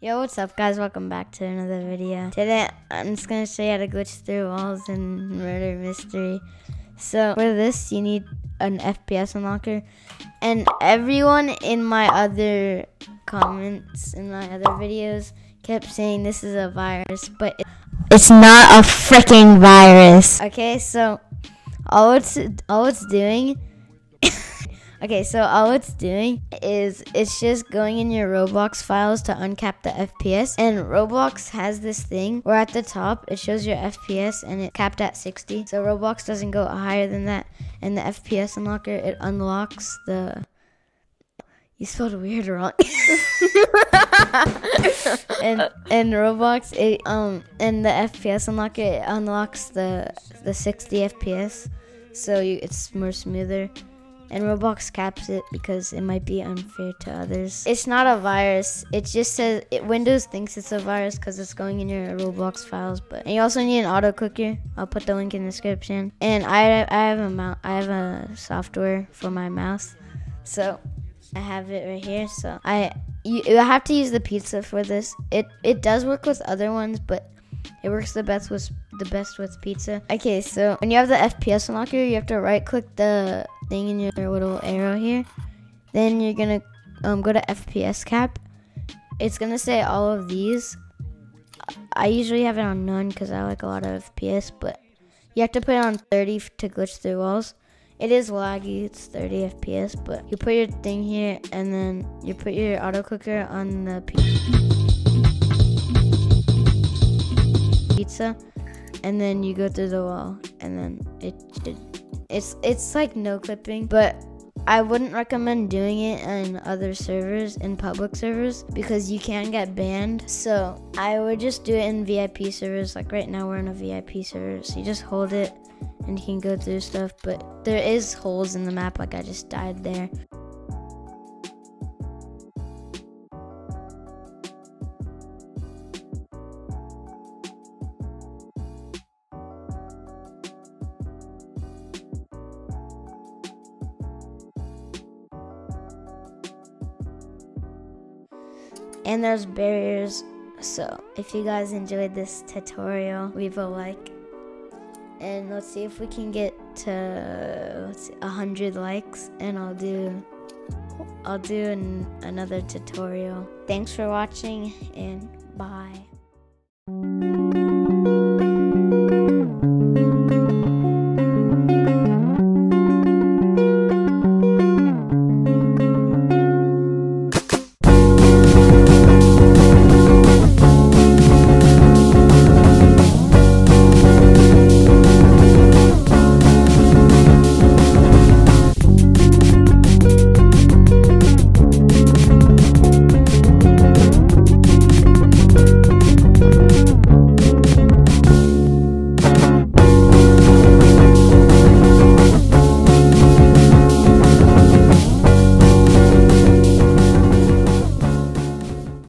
Yo, what's up, guys? Welcome back to another video. Today, I'm just gonna show you how to glitch through walls in Murder Mystery. So, for this, you need an FPS unlocker. And everyone in my other comments, in my other videos, kept saying this is a virus, but it's not a freaking virus. Okay, so all it's all it's doing Okay, so all it's doing is it's just going in your Roblox files to uncap the FPS. And Roblox has this thing where at the top it shows your FPS and it capped at 60. So Roblox doesn't go higher than that. And the FPS unlocker, it unlocks the. You spelled weird wrong. and and Roblox it um and the FPS unlocker it unlocks the the 60 FPS. So you, it's more smoother and Roblox caps it because it might be unfair to others. It's not a virus. It just says it, Windows thinks it's a virus because it's going in your Roblox files. But and you also need an auto clicker. I'll put the link in the description. And I I have a. I have a software for my mouse, so I have it right here. So I you, you have to use the pizza for this. It it does work with other ones, but it works the best with the best with pizza. Okay, so when you have the FPS unlocker, you have to right click the thing in your little arrow here. Then you're gonna um, go to FPS cap. It's gonna say all of these. I usually have it on none because I like a lot of FPS, but you have to put it on 30 to glitch through walls. It is laggy, it's 30 FPS, but you put your thing here and then you put your auto clicker on the pizza and then you go through the wall and then it, it it's it's like no clipping, but I wouldn't recommend doing it in other servers, in public servers, because you can get banned. So I would just do it in VIP servers. Like right now, we're in a VIP server, so you just hold it and you can go through stuff. But there is holes in the map, like I just died there. And there's barriers so if you guys enjoyed this tutorial leave a like. And let's see if we can get to a hundred likes and I'll do I'll do an, another tutorial. Thanks for watching and bye